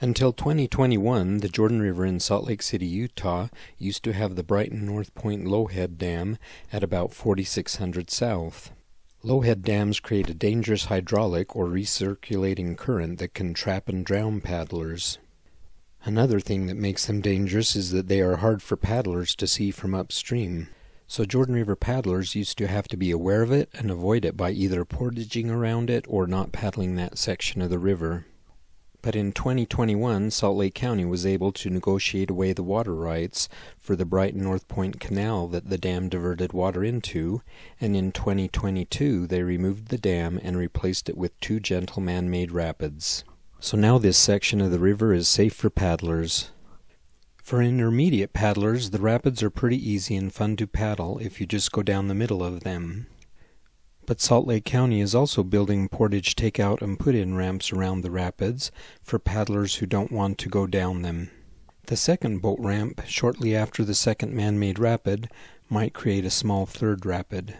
Until 2021, the Jordan River in Salt Lake City, Utah used to have the Brighton North Point Lowhead Dam at about 4600 south. Lowhead dams create a dangerous hydraulic or recirculating current that can trap and drown paddlers. Another thing that makes them dangerous is that they are hard for paddlers to see from upstream. So Jordan River paddlers used to have to be aware of it and avoid it by either portaging around it or not paddling that section of the river. But in 2021, Salt Lake County was able to negotiate away the water rights for the Brighton North Point Canal that the dam diverted water into, and in 2022 they removed the dam and replaced it with two gentle man made rapids. So now this section of the river is safe for paddlers. For intermediate paddlers, the rapids are pretty easy and fun to paddle if you just go down the middle of them. But Salt Lake County is also building portage takeout and put in ramps around the rapids for paddlers who don't want to go down them. The second boat ramp, shortly after the second man made rapid, might create a small third rapid.